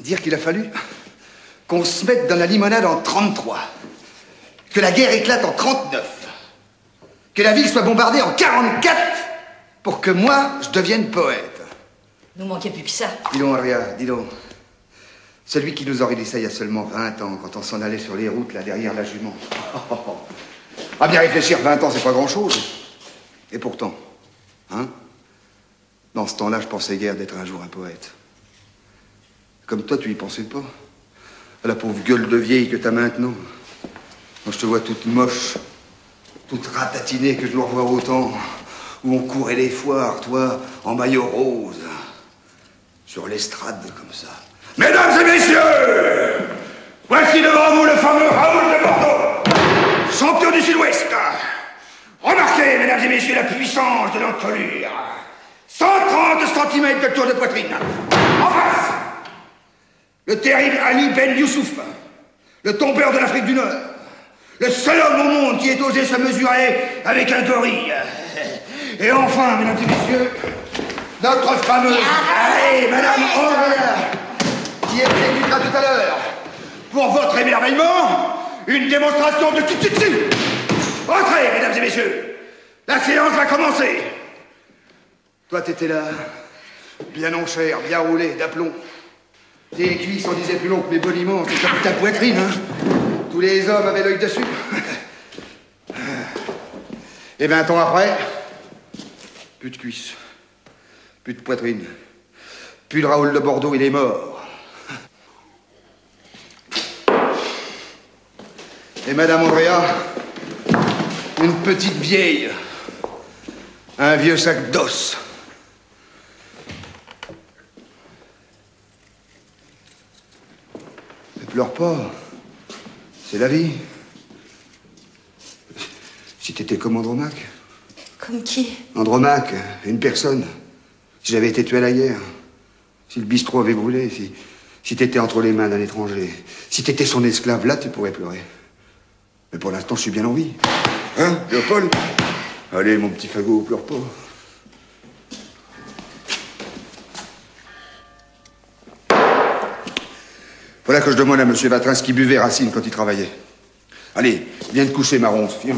Dire qu'il a fallu qu'on se mette dans la limonade en 33. Que la guerre éclate en 39. Que la ville soit bombardée en 44 pour que moi, je devienne poète. Nous manquait plus que ça. Dis donc, Aria, dis donc. Celui qui nous aurait dit ça il y a seulement 20 ans, quand on s'en allait sur les routes, là, derrière la jument. À bien réfléchir, 20 ans, c'est pas grand-chose. Et pourtant, hein Dans ce temps-là, je pensais guère d'être un jour un poète. Comme toi, tu y pensais pas. À la pauvre gueule de vieille que t'as maintenant. Moi, je te vois toute moche, toute ratatinée, que je dois revoir autant. Où on courait les foires, toi, en maillot rose. Sur l'estrade, comme ça. Mesdames et messieurs, voici devant vous le fameux Raoul de Bordeaux, champion du Sud-Ouest. Remarquez, mesdames et messieurs, la puissance de l'encolure. 130 cm de tour de poitrine. En face, le terrible Ali Ben Youssouf, le tombeur de l'Afrique du Nord. Le seul homme au monde qui ait osé se mesurer avec un gorille. Et enfin, mesdames et messieurs, notre fameuse... Allez, madame Aurore qui exécutera tout à l'heure, pour votre émerveillement, une démonstration de tututsu. Entrez, mesdames et messieurs. La séance va commencer. Toi, t'étais là, bien en chair, bien roulé, d'aplomb. Tes cuisses en disaient plus long que mes boniments, c'est comme ta poitrine, hein. Tous les hommes avaient l'œil dessus. Et vingt ans après, plus de cuisses, plus de poitrine, plus de Raoul de Bordeaux, il est mort. Et Madame Andrea, une petite vieille, un vieux sac d'os. Pleure pas, c'est la vie. Si t'étais comme Andromaque. Comme qui? Andromaque, une personne. Si j'avais été tué à la guerre, si le bistrot avait brûlé, si, si t'étais entre les mains d'un étranger, si t'étais son esclave, là tu pourrais pleurer. Mais pour l'instant, je suis bien en vie. Hein, Léopold? Allez, mon petit fagot, pleure pas. Voilà que je demande à M. Vatrin ce qu'il buvait Racine quand il travaillait. Allez, viens te coucher, Marron, viens.